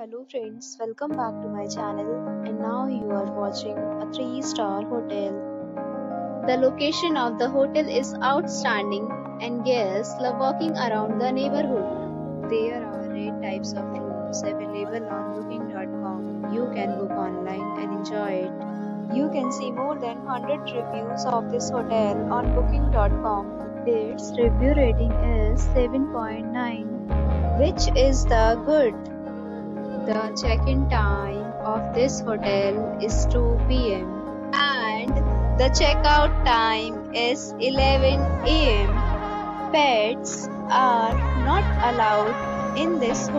Hello friends, welcome back to my channel and now you are watching a 3-star hotel. The location of the hotel is outstanding and guests love walking around the neighborhood. There are 8 types of rooms available on booking.com. You can book online and enjoy it. You can see more than 100 reviews of this hotel on booking.com. Its review rating is 7.9 which is the good. The check-in time of this hotel is 2 p.m. and the checkout time is 11 a.m. Pets are not allowed in this hotel.